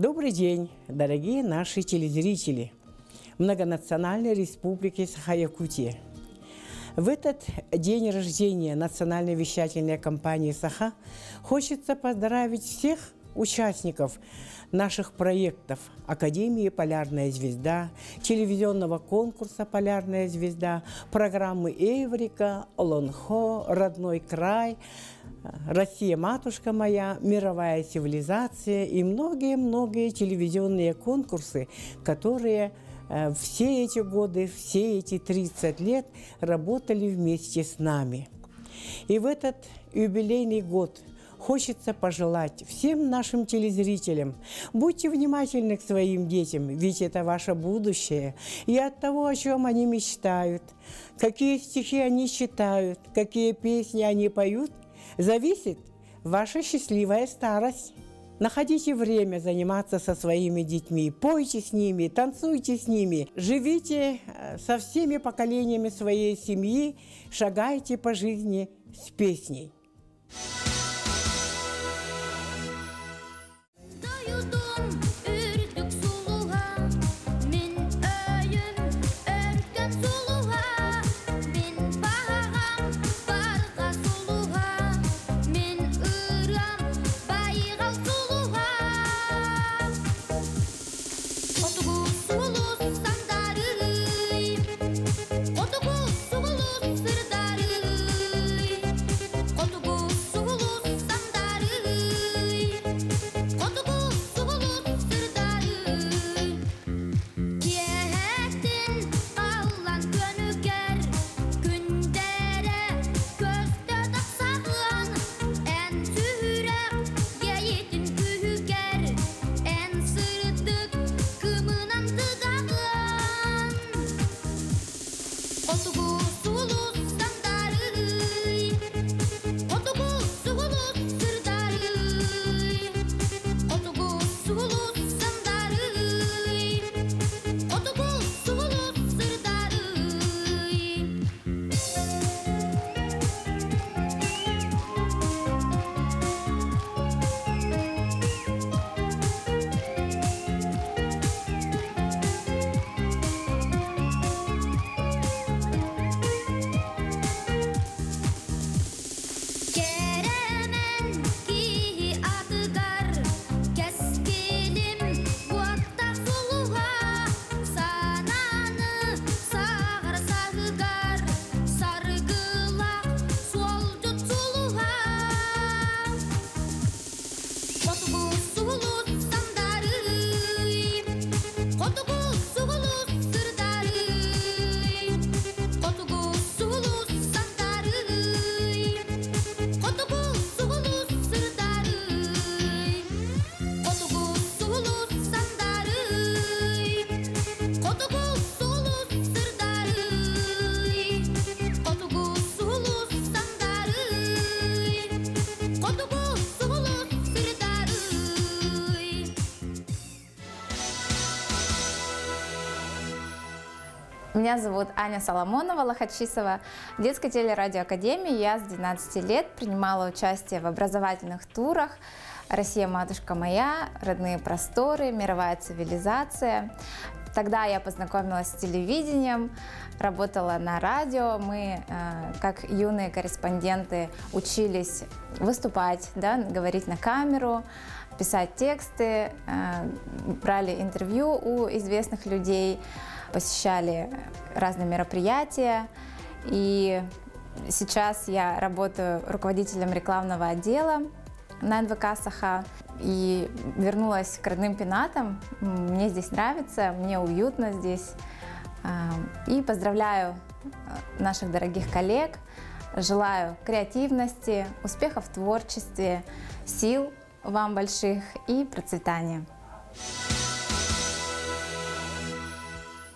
Добрый день, дорогие наши телезрители многонациональной республики Саха-Якутия. В этот день рождения национальной вещательной компании «Саха» хочется поздравить всех участников наших проектов Академии «Полярная звезда», телевизионного конкурса «Полярная звезда», программы «Эврика», «Олонхо», «Родной край», «Россия, матушка моя», «Мировая цивилизация» и многие-многие телевизионные конкурсы, которые э, все эти годы, все эти 30 лет работали вместе с нами. И в этот юбилейный год – хочется пожелать всем нашим телезрителям, будьте внимательны к своим детям, ведь это ваше будущее, и от того, о чем они мечтают, какие стихи они читают, какие песни они поют, зависит ваша счастливая старость. Находите время заниматься со своими детьми, пойте с ними, танцуйте с ними, живите э, со всеми поколениями своей семьи, шагайте по жизни с песней. Меня зовут Аня Соломонова Лохачисова. Детской телерадиоакадемии я с 12 лет принимала участие в образовательных турах «Россия, матушка моя», «Родные просторы», «Мировая цивилизация». Тогда я познакомилась с телевидением, работала на радио. Мы, э, как юные корреспонденты, учились выступать, да, говорить на камеру, писать тексты, э, брали интервью у известных людей посещали разные мероприятия. И сейчас я работаю руководителем рекламного отдела на НВК «Саха». И вернулась к родным пенатам. Мне здесь нравится, мне уютно здесь. А, и поздравляю а, наших дорогих коллег. Желаю креативности, успехов в творчестве, сил вам больших и процветания.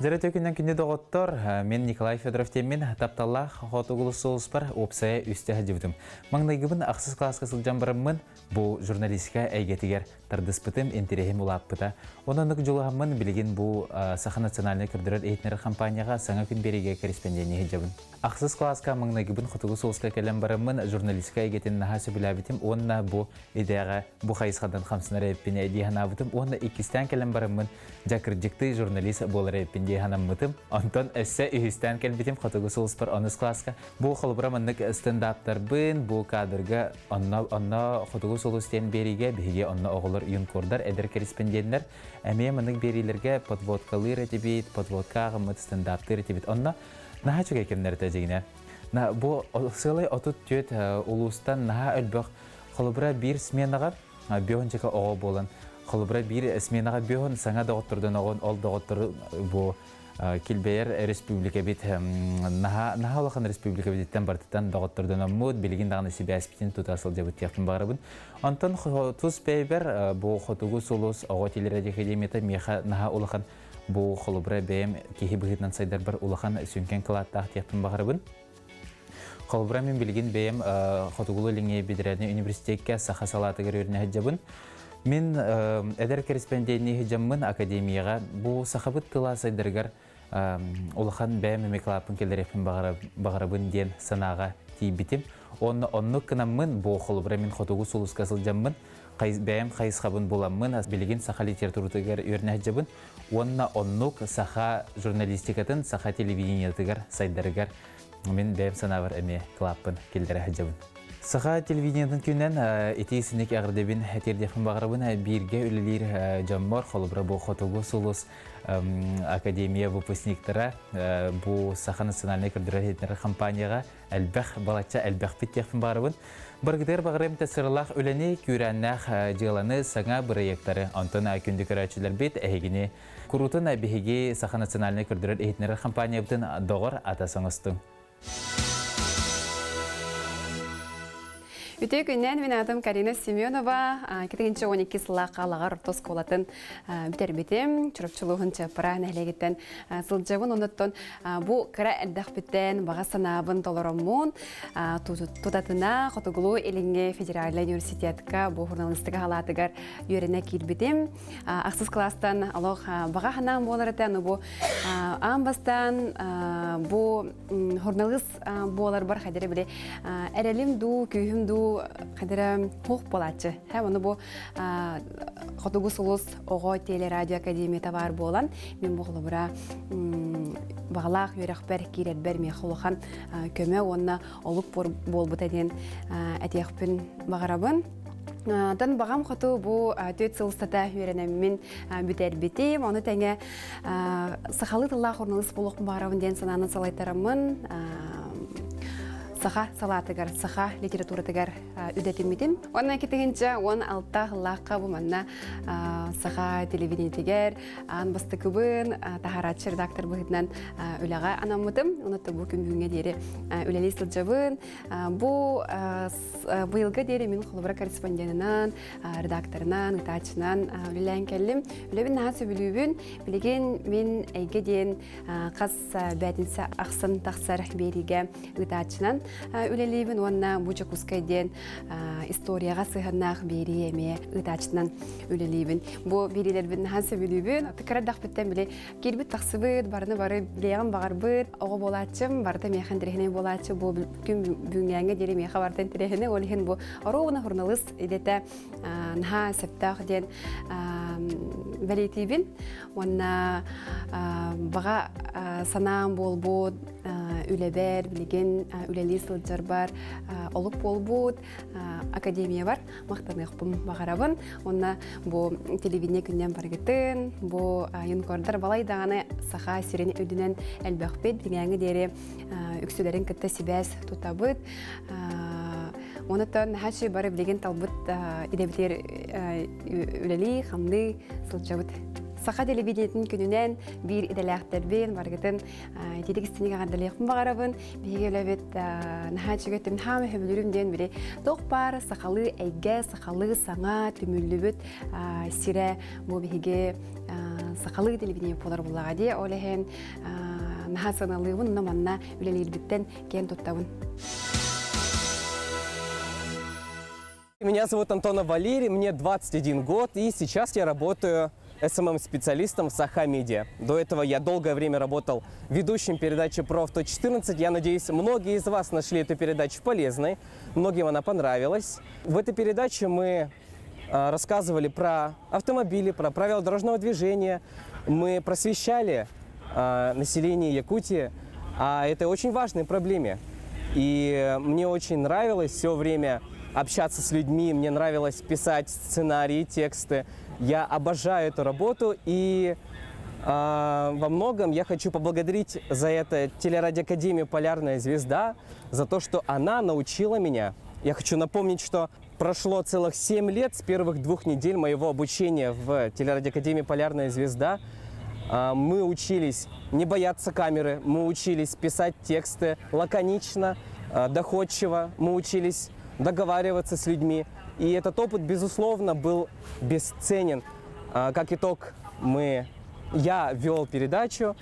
Зәрі төкіннен күнде доғыттыр, мен Николай Федоров теммен тапталла хотуғылы соғыспар опсая үсті әдевдім. Маңнайгыбын ақсыз класска сылжан барыммын, бұл журналистика әйгетігер тардыспытым интерехим улаппыта. Онанық жолығамын білген бұл Саха национальный күрдірер ейтінер компанияға саңа күн береге корреспонденне хеджабын. Ақсыз класска маңнайгыбын хотуғы соғысқа кәлем барыммын журналистика әйгетін нахасы біләбітім, онна бұл идеяға бұл қайысқадан қамсынар әйппен әдейхан абытым, онна икістен кәлем барыммын жакыржыкты журналист болар әйппен дейханам мытым. Онтон әссе үйістен кәлбітім хотуғы соғыспар оныз класска. Бұл қолыбыра маннык стендаптар бұл кадрга онна хотуғы соғыстен бериге, біге онна оғылыр юнкордар, әдір корреспонденттер, әме маннык берилерге подводкалыр әтебейт, подводка ағымыт стендаптыр әтебейт. Онна наха чуга кемнер тәжігіне. На бу сылай отут төт улустан наха өлбөк холобра бир сменаға биончика ого болан. Холобра бир сменаға бион саңа доғыттырдан оғын ол доғыттыр бу килбейер республика бит наха наха лахан республика биттен бартыттан доғыттырдан мод билигин даганы себе аспитин тутасыл жабыт яктын барабын. Антон тус пейбер бу хотугу сулус ого телерадио академията меха наха улахан бу холобра бэм кихи быгытнан сайдар бар улахан сүнкен кылаттах тияктын багарыбын. Холобра мен билген бэм хотугулу лиңе бидирәне университетке саха салатыгар өріне хаджабын. Мен әдер корреспондентни хаджаммын академияға бу сахабыт тыла сайдаргар улахан бэм меклапын келдерепін багарабын ден санаға тийбитим. Онны оннук кынаммын бу холобра мен хотугу сулуска сылжаммын. бәйім қайысқабын боламын, білген саха литературатыгар өріне жабын, онна оннук саха журналистикатын, саха телевидениятыгар сайдарыгар мен бәйім санавар әме клаппын келдері. Саха телевидениятын күннен этейсінек ағырдебін әтердефін бағырабын бирге үлілер жаммар қолыбыра бұл хотугу сулус академия выпускниктара бұл Саха национальный көрдірі компанияға әлбәқ балача әлбәқ биттефін бағырабын. Баргыдыр бағырым тәсірлақ өләне күрәннәқ жыланы саңа проекттары антона күнді көрәчілер бет әйгіне. Күрутын әбіхеге Саха национальный әйтінері компания бұтын доғыр атасыңыстың. Үтө күннән мен атым Карина Семенова, кетегенче 12 сыла қалағар тос колатын битербитим, чурапчылыгын чапыра нәлегеттен сылжабын оныттон бу кыра әлдәк биттен баға санабын толороммун тутатына Хотугулу Элинге федеральный университетка бу журналистика халатыгар үйрене килбитим. Аксыз класстан алох баға ханам боларытан бу амбастан бу журналист болар бар хадере биле әрелим ду күйүм ду қадірі хоқ болачы. Ха, оны бұл Хотугу Сулус Оғо телерадио академията бар болан. Мен бұл бұра бағалақ үйрәқпәр керетбәр мен құлыған көмі онына олып бол бұтаден әтеқпін бағарабын. Тан бағам қоту бұл төт сылыстата үйренемін бүтер бетем. Оны тәңе сақалы тылла құрнылыс болуқпын бағарабын ден сананы салайтарымын саха салатыгар саха литературатыгар үдетимитим онна кетегенче он алта лакка бу манна саха телевидениетигер ан басты күбын тахаратчы редактор быгытнан үлага анаммытым онотто бу күн бүгүнгө диэри үлели сылжабын бу быйылга диэри мен холобра корреспондентынан редакторынан ытаачынан үлелен келдим үлебин наха сөбүлүүбүн билеген мен эйге диэн кас бәтинсе аксын таксар бериге ытаачынан үлелейбін онна буча кускайден историяға сыханнах бери эме ытачынан үлелейбін. Бу берилербин хансы бүлүбүн тыкарадах биттен биле кирбит таксыбыт барыны бары билеган багарбыт ого болачым барда механ дирехне болачы бу күн бүгүнгәнгә дире меха бартан дирехне олихин бу оровна журналист идете наха септах ден белетибин онна бага санаам болбут үлебер билеген үлели сылжар бар олук болбут академия бар мактаныхпын багарабын онна бу телевидение күннен баргытын бу юнкордар балай даганы саха сирене өдүнен элбахпет билгәңе дере үксүләрен кытта сибәс тутабыт Онытан хачы бары билеген талбыт идебитер үлели хамды сылжабыт саха телевидениетін күнінен бир иделяхтербин баргытын тидик истиниге гандалыйхын багарабын биге лебет наха чигетим хам хөбүлүрүм ден бири. Тох бар сахалы эйге сахалы саңа түмүллүбүт сире бу биге сахалы телевидение полар булага ди. Олехен наха саналыыбын наманна үлелирбиттен кен туттабын. Меня зовут Антона Валерий, мне 21 год, и сейчас я работаю СММ-специалистом в Саха Медиа. До этого я долгое время работал ведущим передачи про авто 14. Я надеюсь, многие из вас нашли эту передачу полезной, многим она понравилась. В этой передаче мы а, рассказывали про автомобили, про правила дорожного движения. Мы просвещали а, население Якутии о этой очень важной проблеме. И мне очень нравилось все время общаться с людьми, мне нравилось писать сценарии, тексты. Я обожаю эту работу и э, во многом я хочу поблагодарить за это телерадиоакадемию «Полярная звезда», за то, что она научила меня. Я хочу напомнить, что прошло целых 7 лет с первых двух недель моего обучения в телерадиоакадемии «Полярная звезда». А, мы учились не бояться камеры, мы учились писать тексты лаконично, а, доходчиво, мы учились договариваться с людьми. И этот опыт, безусловно, был бесценен. А, как итог, мы, я вел передачу,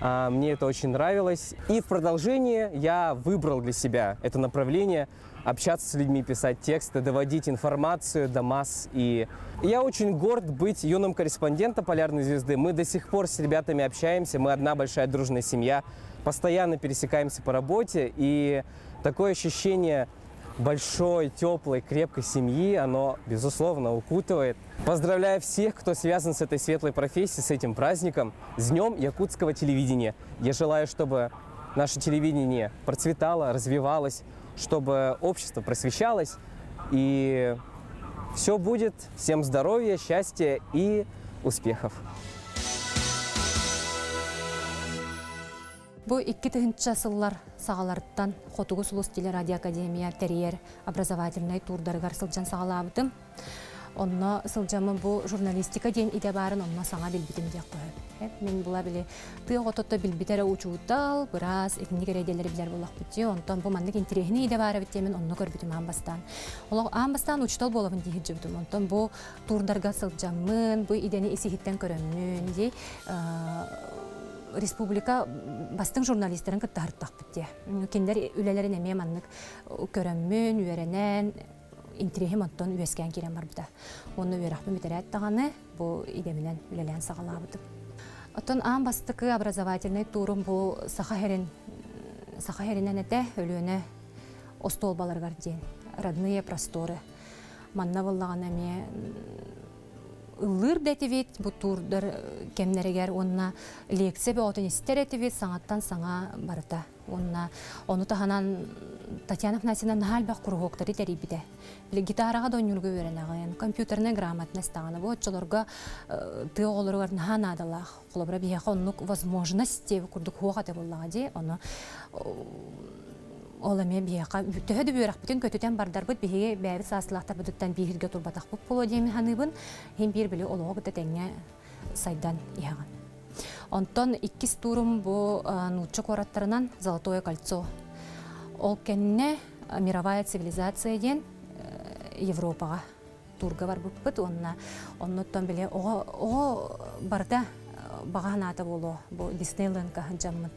а, мне это очень нравилось. И в продолжение я выбрал для себя это направление общаться с людьми, писать тексты, доводить информацию до масс. И я очень горд быть юным корреспондентом «Полярной звезды». Мы до сих пор с ребятами общаемся, мы одна большая дружная семья, постоянно пересекаемся по работе. И такое ощущение большой, теплой, крепкой семьи, оно, безусловно, укутывает. Поздравляю всех, кто связан с этой светлой профессией, с этим праздником, с Днем Якутского телевидения. Я желаю, чтобы наше телевидение процветало, развивалось, чтобы общество просвещалось, и все будет. Всем здоровья, счастья и успехов! Бу 2-нче сағалардан қотығы сұлыс теле радиоакадемия тәрер образовательный турдарғар сылжан сағалабытым. Онына сылжамы бұл журналистика дейін иде барын, онна саңа білбітім де қойып. Э, мен бұла біле тұйық ототты білбітері ұчуыттал, біраз екінді керейделері білер болақ бүтте, онтан бұл мандық интерехіне иде бары бітте, мен онны көрбітім амбастан. Олық амбастан ұчтал болабын дейін жүрдім, онтан бұл турдарға сылжамын, бұл идені есігіттен көрімін, республика бастың журналистерин кыттарыттак битте. Кендер үлелерин эме маннык көрөммүн, үеренен, интерехим оттон үескен кирен бар бита. Оны үерахпын битерет таганы бу идеминен үлелен сагалабыты. Оттон аан бастыкы образовательный турум бу саха херин саха херинен эте өлүөнө остол баларгар ден. Родные просторы. Манна боллаган эме ыллыр дәтивит бу турдар кемнерегер онна лекция бе отын истеретивит саңаттан саңа барыта. Онна оны таханан Татьяна Фнасина гитарага донюрга веренагын, компьютерне грамотность таганы бу чолорга ты олоргар наханадалах. Холобра бия хоннук возможности курдук хуагате боллагади, оны Ол эме бияка төһөдө бүйрак бүтүн көтүтен бардар бут биһиге бәби саслахтар бутуттан биһирге турбатак бут боло деми ханыбын хем бир биле олого бут теңге сайдан ияган. Онтон иккис турум бу нуччу кораттарынан Золотое кольцо. Ол кенне мировая цивилизация ден Европага турга бар бут онна онноттон ого ого барда баганата боло бу Диснейленд каханжаммын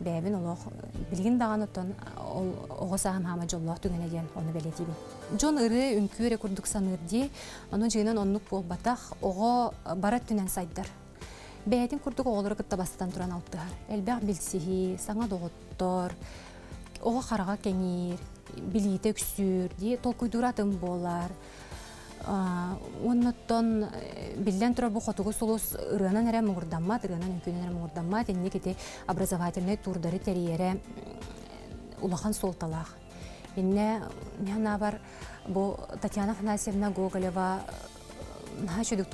бәбин олох билгин даган оттон ого саам хама жоллох түгене ден оны белетибин жон ыры үнкүре курдук санырди ону жыгынан оннук болбатах ого барат түнен сайдар бәэтин курдук оголору кытта бастан туран алыптыгар. Элбэх билсиһи саңа доготтор ого харага кеңир билиите үксүр ди толкуйдуратым болар онноттон биллен турар бу хотугу сулус ырынан эре мугурдаммат ырынан үnkүнен эре мугурдаммат энни кити образовательный турдары териере улахан солталах инне бар бу татьяна афанасьевна гоголева наха чүдүк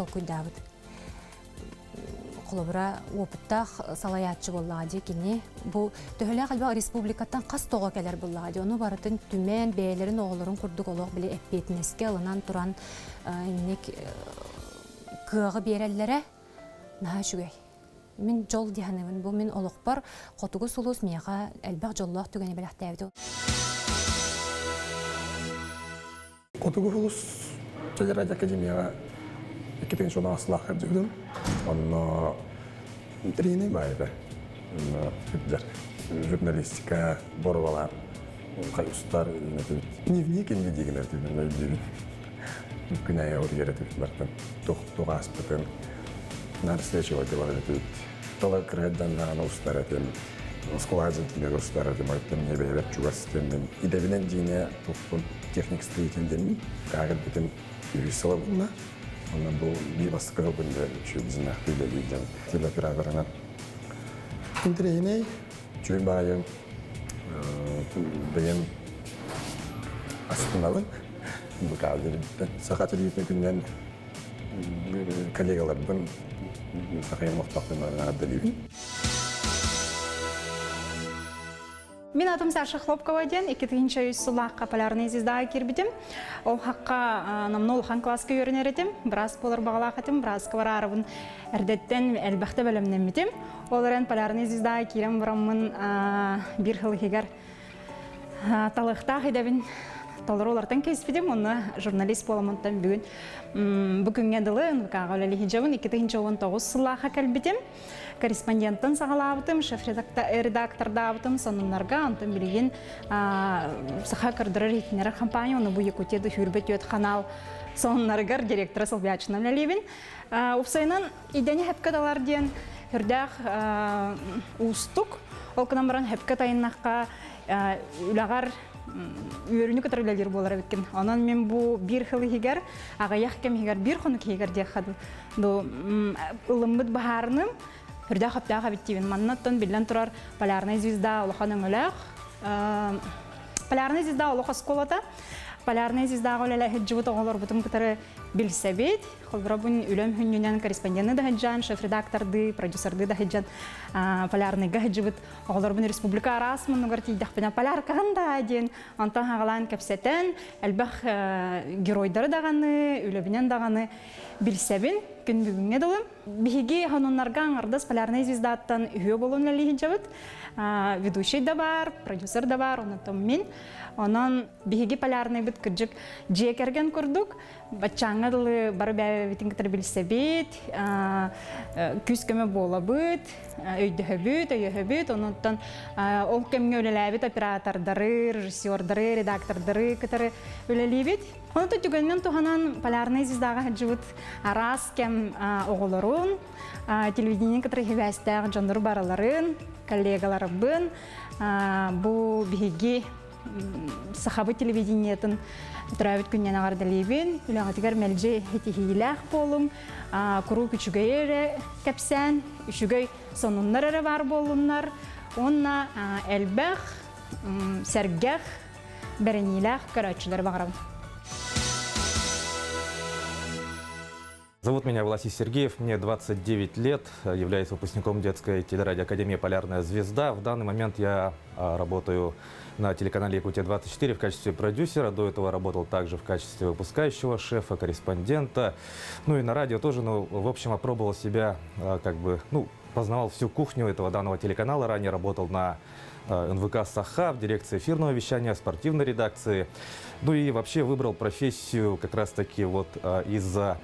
холобура опыттах салаятчы боллаади кини бу төһөлө калба республикаттан кас того келер боллаади ону барытын түмен бээлерин оголорун курдук олох биле эппетинеске ылынан туран инник кыагы береллере наһа үчүгэй Мин жол диһаныбын, бу мин олоқпар қотугу сулус мияға әлбәқ жоллақ түгені бәләқтәйбді. Қотугу сулус Телерадио Академияға екетен жона асылаққа жүрдім. Онно трейни байды. Хүддер журналистика, борбалар, қайыстар, дневник инде деген әртүбін күнәйе өргері бартын, туға аспытын, нәрсе чего-то валит. Тола креддан на устар этим складин не устар этим айтым техник кагыр битим буна. Она был би баскыры бунда чу bizin ахтыда виден телеоператорына. Интерейней чуй байым günden коллегалардан сахайын мақтақпен аддалибин. Мен атым Саша Хлопкова ден, 2000 сулаққа полярный звездаға кербідім. Ол хаққа намны олхан класска көрінер едім. Біраз болар бағалақ етім, біраз кавар арабын әрдеттен әлбәқті бөлімнен бітім. Оларын полярный звездаға керем бұрамын бір хыл хегер талықта толор олардан кеспидим оны журналист боламонтан бүгүн. Бүгүнгө дылы тыгынчы он тогуз сыллааха кэлбитим корреспонденттен сагалаабытым шеф редактордаабытым сонуннарга онтон билигин саха кырдырыр хитинер компания оны бу якутияда хүрбет өт канал сонуннаргар директора сылбячына лелибин упсайынан идени хепкадалар диен хүрдах устук ол кынан баран хепка тайыннакка үлагар үйөрүнү көтөрүлөлөр болар беккен. Анан мен бу бир хыл хигер, ага як кем хигер бир хонук хигер де хады. До ылымбыт бахарным хүрдә хапта хабиттибин. Маннаттан билен турар полярная звезда улаханың өләх. Полярная звезда улаха сколата. Полярная звезда голеле хеджибут оголор бутум кытары билсебет. Холбрабун үлем хүннүнен корреспонденты да хеджан, шеф-редакторды, продюсерды да хеджан полярный гахеджибут оголор бун республика арасмын нугар тийдах бина поляр каганда ден. Антан хагалан кепсетен, әлбәх геройдары даганы, үлебинен даганы билсебин күн бүгүнгө дылым. Биһиги хануннарга аңардас полярный звездаттан үйө болуун лихинчабыт. Ведущий да бар, продюсер да бар, онотон мен. Онан биһиги полярный бит кыржык жекерген курдук. Бачаңа дылы бары бәбитин кытыр билсебит, күз көмө бола бит, өйдөһөбүт, өйөһөбүт, онотон ол кемге өлеләбит оператордары, режиссердары, редактордары кытары өлелибит. Онто түгөннен туханан полярный звездага хаджыбыт арас кем оголорун, телевидение кытары хебәстәг жондор бараларын, коллегаларыбын, бу биһиги сахабы телевидениетін тұрабыт күннен ағардалебен, үләңатығар мәлже хетихилях болым, құру күчігейері кәпсән, үшігей сонуннар әрі бар болыннар, онна әлбәқ, сәргәқ, бәрінилях көрәтшілер бағырам. Зовут меня Власий Сергеев, мне 29 лет, являюсь выпускником детской телерадиоакадемии «Полярная звезда». В данный момент я работаю на телеканале «Якутия-24» в качестве продюсера. До этого работал также в качестве выпускающего шефа, корреспондента. Ну и на радио тоже, ну, в общем, опробовал себя, как бы, ну, познавал всю кухню этого данного телеканала. Ранее работал на НВК «Саха» в дирекции эфирного вещания, спортивной редакции. Ну и вообще выбрал профессию как раз-таки вот из-за,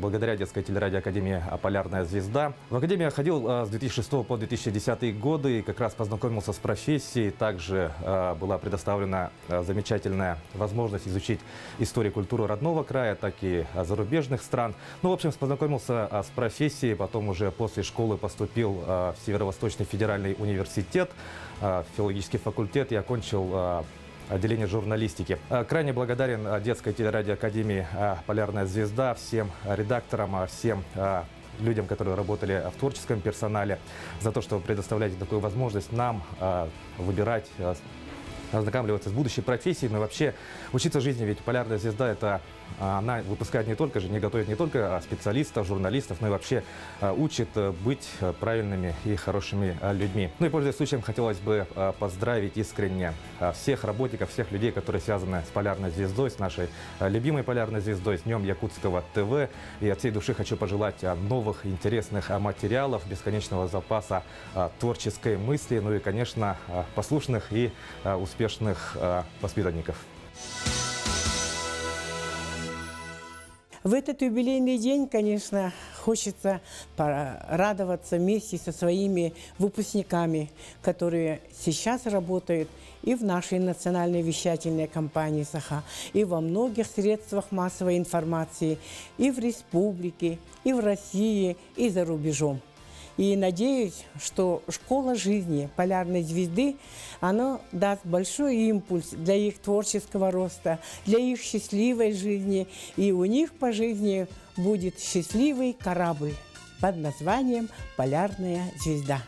благодаря детской телерадиоакадемии «Полярная звезда». В академию ходил с 2006 по 2010 годы и как раз познакомился с профессией. Также была предоставлена замечательная возможность изучить историю и культуру родного края, так и зарубежных стран. Ну, в общем, познакомился с профессией, потом уже после школы поступил в Северо-Восточный федеральный университет, филологический факультет и окончил отделение журналистики. Крайне благодарен детской телерадиоакадемии «Полярная звезда», всем редакторам, всем людям, которые работали в творческом персонале, за то, что предоставляете такую возможность нам выбирать ознакомливаться с будущей профессией, но вообще учиться жизни, ведь полярная звезда это а, она выпускает не только же, не готовит не только а, специалистов, журналистов, но и вообще а, учит э, быть э, правильными и хорошими людьми. Ну и пользуясь случаем, хотелось бы поздравить искренне всех работников, всех людей, которые связаны с полярной звездой, с нашей любимой полярной звездой, с Днем Якутского ТВ. И от всей души хочу пожелать новых интересных материалов, бесконечного запаса творческой мысли, ну и, конечно, послушных и успешных воспитанников. В этот юбилейный день, конечно, хочется радоваться вместе со своими выпускниками, которые сейчас работают и в нашей национальной вещательной компании «Саха», и во многих средствах массовой информации, и в республике, и в России, и за рубежом. И надеюсь, что школа жизни полярной звезды, она даст большой импульс для их творческого роста, для их счастливой жизни. И у них по жизни будет счастливый корабль под названием «Полярная звезда».